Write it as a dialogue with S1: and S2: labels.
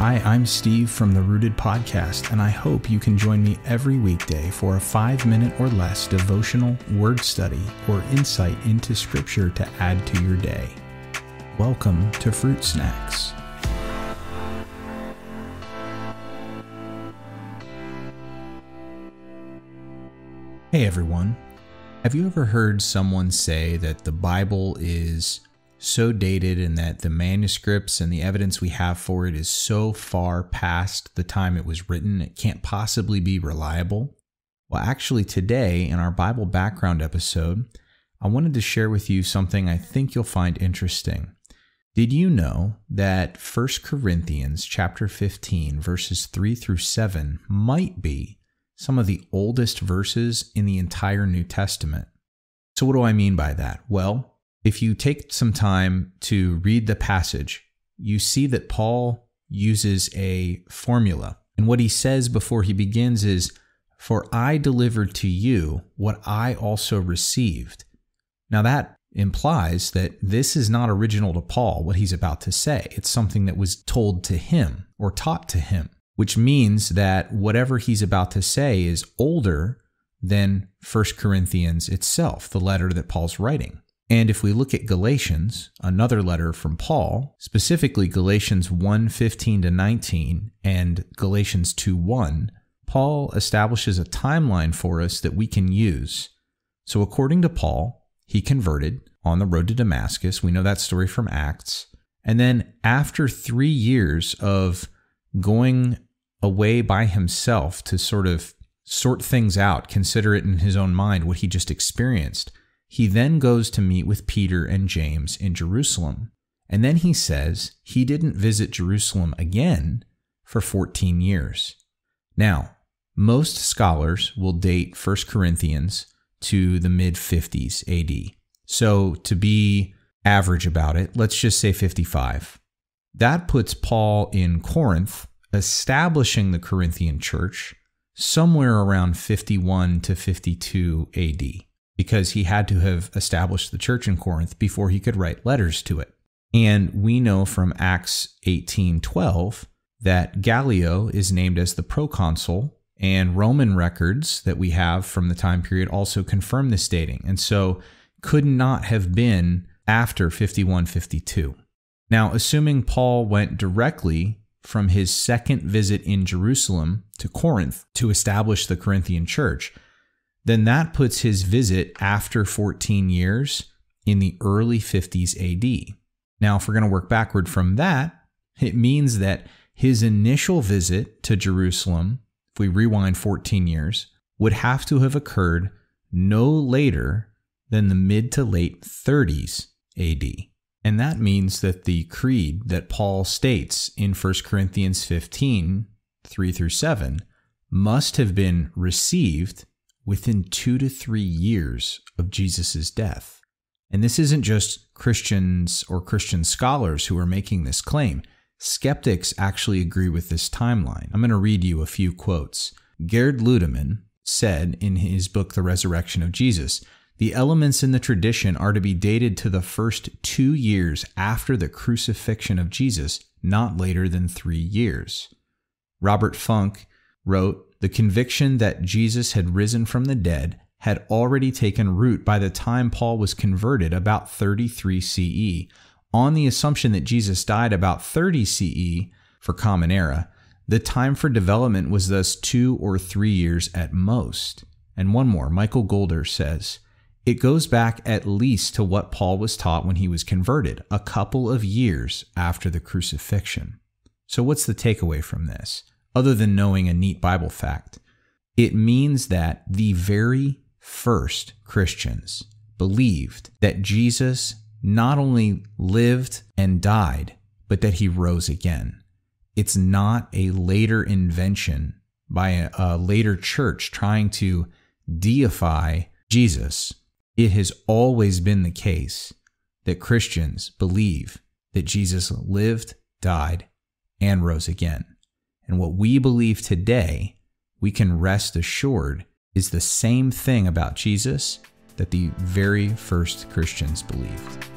S1: Hi, I'm Steve from the Rooted Podcast, and I hope you can join me every weekday for a five minute or less devotional word study or insight into Scripture to add to your day. Welcome to Fruit Snacks. Hey everyone. Have you ever heard someone say that the Bible is so dated and that the manuscripts and the evidence we have for it is so far past the time it was written, it can't possibly be reliable. Well, actually, today in our Bible background episode, I wanted to share with you something I think you'll find interesting. Did you know that 1 Corinthians chapter 15 verses 3 through 7 might be some of the oldest verses in the entire New Testament? So what do I mean by that? Well, if you take some time to read the passage, you see that Paul uses a formula. And what he says before he begins is, For I delivered to you what I also received. Now, that implies that this is not original to Paul, what he's about to say. It's something that was told to him or taught to him, which means that whatever he's about to say is older than 1 Corinthians itself, the letter that Paul's writing. And if we look at Galatians, another letter from Paul, specifically Galatians 1 15 to 19 and Galatians 2 1, Paul establishes a timeline for us that we can use. So, according to Paul, he converted on the road to Damascus. We know that story from Acts. And then, after three years of going away by himself to sort of sort things out, consider it in his own mind what he just experienced, he then goes to meet with Peter and James in Jerusalem. And then he says he didn't visit Jerusalem again for 14 years. Now, most scholars will date 1 Corinthians to the mid 50s AD. So, to be average about it, let's just say 55. That puts Paul in Corinth, establishing the Corinthian church somewhere around 51 to 52 AD because he had to have established the church in Corinth before he could write letters to it. And we know from Acts 18:12 that Gallio is named as the proconsul and Roman records that we have from the time period also confirm this dating. And so could not have been after 5152. Now, assuming Paul went directly from his second visit in Jerusalem to Corinth to establish the Corinthian church, then that puts his visit after 14 years in the early 50s AD. Now, if we're going to work backward from that, it means that his initial visit to Jerusalem, if we rewind 14 years, would have to have occurred no later than the mid to late 30s AD. And that means that the creed that Paul states in 1 Corinthians 15, 3 through 7, must have been received within two to three years of Jesus' death. And this isn't just Christians or Christian scholars who are making this claim. Skeptics actually agree with this timeline. I'm going to read you a few quotes. Gerd Ludemann said in his book, The Resurrection of Jesus, the elements in the tradition are to be dated to the first two years after the crucifixion of Jesus, not later than three years. Robert Funk wrote, the conviction that Jesus had risen from the dead had already taken root by the time Paul was converted about 33 CE. On the assumption that Jesus died about 30 CE for Common Era, the time for development was thus two or three years at most. And one more, Michael Goulder says, it goes back at least to what Paul was taught when he was converted, a couple of years after the crucifixion. So, what's the takeaway from this? Other than knowing a neat Bible fact. It means that the very first Christians believed that Jesus not only lived and died, but that he rose again. It's not a later invention by a, a later church trying to deify Jesus. It has always been the case that Christians believe that Jesus lived, died, and rose again. And what we believe today, we can rest assured, is the same thing about Jesus that the very first Christians believed.